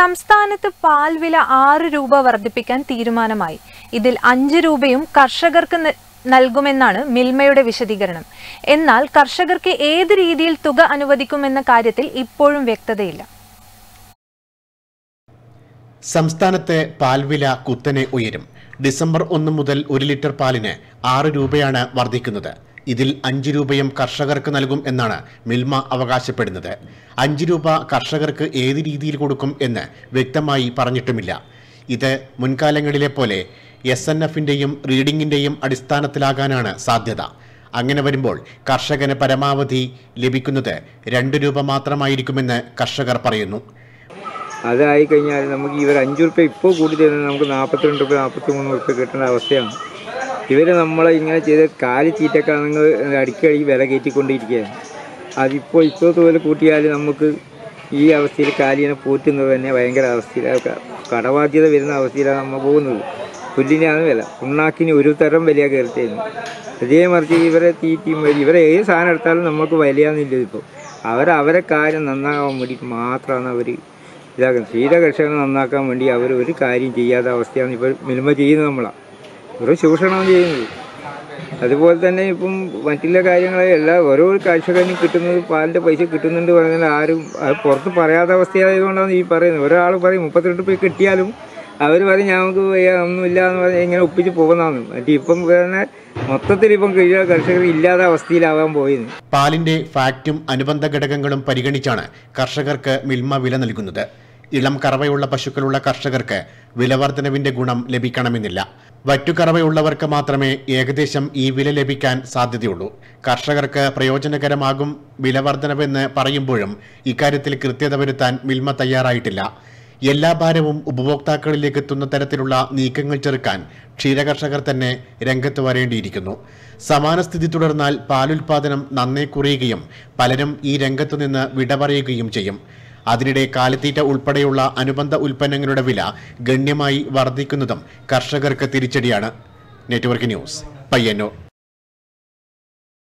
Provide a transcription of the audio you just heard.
സംസ്ഥാനത്ത് പാൽ വില ആറ് രൂപ വർദ്ധിപ്പിക്കാൻ തീരുമാനമായി. ഇതിൽ അഞ്ച് രൂപയും കർഷകർക്ക് നൽകുമെന്നാണ് മിൽമയുടെ വിശദീകരണം. എന്നാൽ കർഷകർക്ക് ഏത് രീതിയിൽ തുക അനുവദിക്കുമെന്ന കാര്യത്തിൽ ഇപ്പോഴും വ്യക്തതയില്ല. സംസ്ഥാനത്തെ പാൽവില കുത്തനെ ഉയരും. ഡിസംബർ ഒന്ന് മുതൽ ഒരു ലിറ്റർ പാലിന് ആറ് രൂപയാണ് വർദ്ധിക്കുന്നത്. ഇതിൽ അഞ്ച് രൂപയും കർഷകർക്ക് നൽകും എന്നാണ് മിൽമ അവകാശപ്പെടുന്നത്. അഞ്ച് രൂപ കർഷകർക്ക് ഏത് രീതിയിൽ കൊടുക്കും എന്ന് വ്യക്തമായി പറഞ്ഞിട്ടുമില്ല. ഇത് മുൻകാലങ്ങളിലെ പോലെ എസ് എൻ എഫിന്റെയും റീഡിങ്ങിന്റെയും അടിസ്ഥാനത്തിലാകാനാണ് സാധ്യത. അങ്ങനെ വരുമ്പോൾ കർഷകന് പരമാവധി ലഭിക്കുന്നത് രണ്ട് രൂപ മാത്രമായിരിക്കുമെന്ന് കർഷകർ പറയുന്നു. അതായി കഴിഞ്ഞാൽ നമുക്ക് ഇവർ അഞ്ച് റുപ്യ ഇപ്പോൾ കൂടി തരുന്നത് നമുക്ക് നാൽപ്പത്തിരണ്ട് റുപ്യ നാൽപ്പത്തി മൂന്ന് റുപ്യ കിട്ടേണ്ട അവസ്ഥയാണ്. ഇവർ നമ്മളെ ഇങ്ങനെ ചെയ്ത് കാലി ചീറ്റക്കാണെങ്കിൽ അടിക്കടി വില കയറ്റിക്കൊണ്ടിരിക്കുകയാണ്. അതിപ്പോൾ ഇപ്പോഴത്തെ പോലെ കൂട്ടിയാൽ നമുക്ക് ഈ അവസ്ഥയിൽ കാലിനെ പോറ്റുന്നത് തന്നെ ഭയങ്കര അവസ്ഥയിലാണ് കടബാധ്യത വരുന്ന അവസ്ഥയിലാണ് നമ്മൾ പോകുന്നത്. പുല്ലിനാണ് വില. ഉണ്ണാക്കിന് ഒരു തരം വില കയറിട്ടായിരുന്നു അതേ മറിച്ച് ഇവരെ തീറ്റിയും വരി ഇവരെ ഏത് സാധനം എടുത്താലും നമുക്ക് വിലയാണെന്നില്ല ഇപ്പോൾ അവർ അവരെ കാര്യം നന്നാകാൻ വേണ്ടിയിട്ട് മാത്രമാണ് അവർ ഇതാക്കുന്നത് ക്ഷീര കർഷകനെ നന്നാക്കാൻ വേണ്ടി അവർ ഒരു കാര്യം ചെയ്യാത്ത അവസ്ഥയാണ് ഇപ്പോൾ മിൽമ ചെയ്യുന്നത് നമ്മളാണ് ഒരു ചൂഷണം ചെയ്യുന്നത്. അതുപോലെ തന്നെ ഇപ്പം മറ്റുള്ള കാര്യങ്ങളെല്ലാം ഓരോ കർഷകനും കിട്ടുന്നത് പാലിന്റെ പൈസ കിട്ടുന്നുണ്ട് പറഞ്ഞാൽ ആരും അത് പുറത്ത് പറയാത്ത അവസ്ഥയായതുകൊണ്ടാണ് ഈ പറയുന്നത്. ഒരാൾ പറയും മുപ്പത്തിരണ്ട് രൂപ കിട്ടിയാലും അവർ പറയും ഞങ്ങൾക്ക് ഒന്നുമില്ല എന്ന് പറഞ്ഞാൽ ഇങ്ങനെ ഒപ്പിച്ച് പോകുന്നതാണ്. മറ്റേ ഇപ്പം തന്നെ മൊത്തത്തിൽ ഇപ്പം കീഴ കർഷകർ ഇല്ലാത്ത അവസ്ഥയിലാവാൻ പോയത് പാലിന്റെ ഫാക്റ്റും അനുബന്ധ ഘടകങ്ങളും പരിഗണിച്ചാണ് കർഷകർക്ക് മിൽമ വില നൽകുന്നത്. ഇളം കറവയുള്ള പശുക്കളുള്ള കർഷകർക്ക് വിലവർധനവിന്റെ ഗുണം ലഭിക്കണമെന്നില്ല. വറ്റുകറവയുള്ളവർക്ക് മാത്രമേ ഏകദേശം ഈ വില ലഭിക്കാൻ സാധ്യതയുള്ളൂ. കർഷകർക്ക് പ്രയോജനകരമാകും വിലവർധനവെന്ന് പറയുമ്പോഴും ഇക്കാര്യത്തിൽ കൃത്യത വരുത്താൻ മിൽമ തയ്യാറായിട്ടില്ല. എല്ലാ ഭാരവും ഉപഭോക്താക്കളിലേക്ക് എത്തുന്ന തരത്തിലുള്ള നീക്കങ്ങൾ ചെറുക്കാൻ ക്ഷീരകർഷകർ തന്നെ രംഗത്ത് വരേണ്ടിയിരിക്കുന്നു. സമാന സ്ഥിതി തുടർന്നാൽ പാലുൽപാദനം നന്നേ കുറയുകയും പലരും ഈ രംഗത്തുനിന്ന് വിട പറയുകയും ചെയ്യും. അതിനിടെ കാലിത്തീറ്റ ഉൾപ്പെടെയുള്ള അനുബന്ധ ഉൽപ്പന്നങ്ങളുടെ വില ഗണ്യമായി വർദ്ധിക്കുന്നതും കർഷകർക്ക് തിരിച്ചടിയാണ്. Network news Payyanur.